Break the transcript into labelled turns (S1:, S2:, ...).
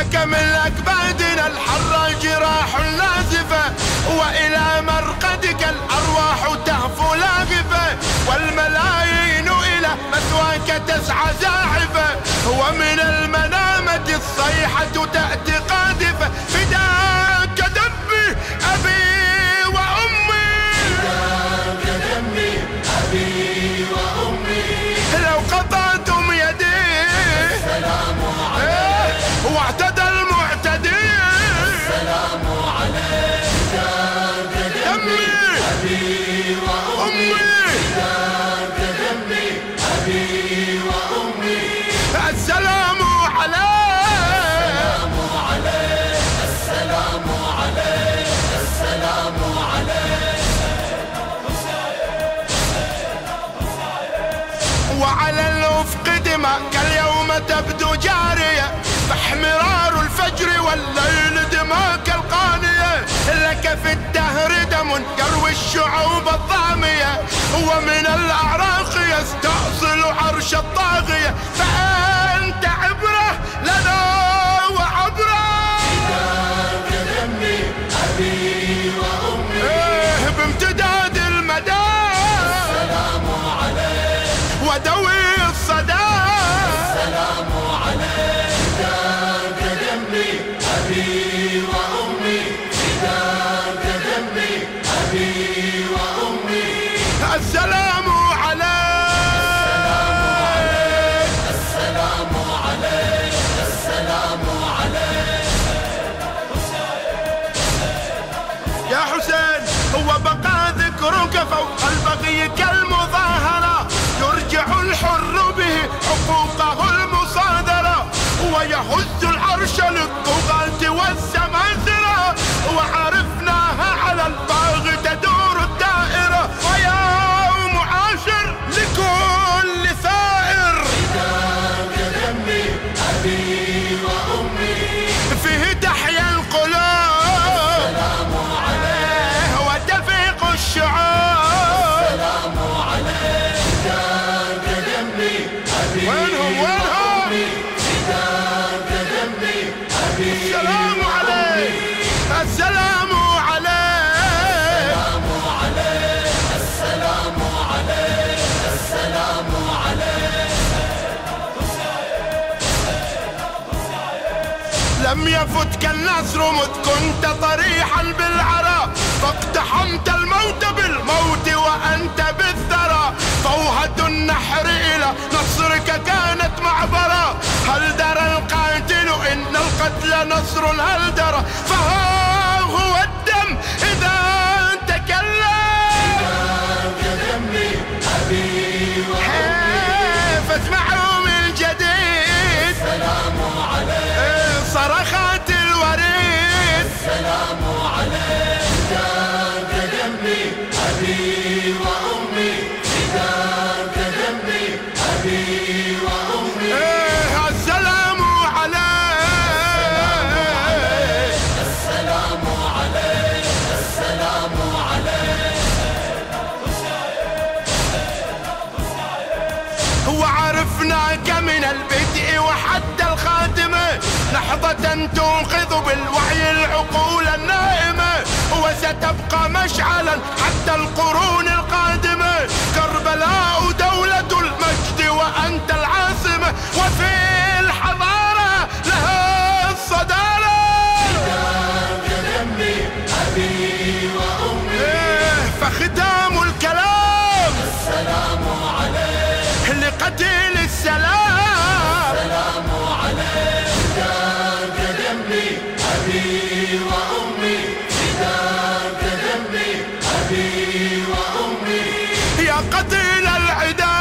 S1: لك
S2: من أكبادنا الحرة جراح
S1: لازفة وإلى مرقدك
S2: الأرواح
S1: تهفو لاغفة والملايين
S2: إلى مثواك تسعى
S1: زافة
S2: أبي وأمي
S1: أمي
S2: فداك دمي أبي وأمي
S1: السلام عليك
S2: السلام عليك السلام عليك
S1: وعلى الأفق دماء اليوم تبدو جارية فاحمرار الفجر والليل دماء القانية لك في الدهر دم يروي الشعوب الظامية ومن الأعراق يستأصل عرش الطاغية. فأنت عبرة لنا وعبرة.
S2: دمي أبي وأمي
S1: إيه بامتداد المدى.
S2: سلام عليك.
S1: ودوي الصدى. ذكرك فوق البغي كالمظاهرة. لم يفتك النصر مذ كنت طريحا بالعراء فاقتحمت الموت بالموت وأنت بالثرى فوهة النحر إلى نصرك كانت معبرة هل درى القاتل إن القتل نصر؟ هل درى؟ فها لحظة تنقذ بالوحي العقول النائمة وستبقى مشعلا حتى القرون القادمة. كربلاء دولة المجد وأنت العاصمة وفي الحضارة لها الصدارة.
S2: فداك دمي أبي وأمي.
S1: إيه فختام يا قتيل العدا.